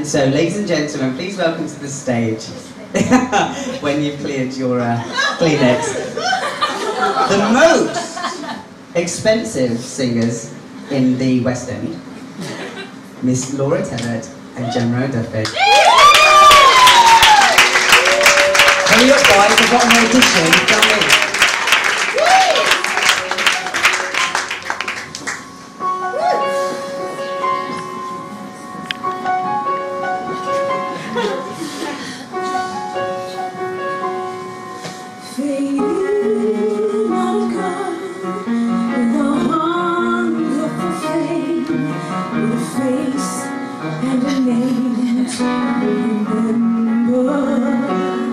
And so, ladies and gentlemen, please welcome to the stage, when you've cleared your uh, Kleenex, the most expensive singers in the West End, Miss Laura Tebbutt and Gemma Duffy. Hurry up, guys, I've got an audition, tell me. And a name to remember.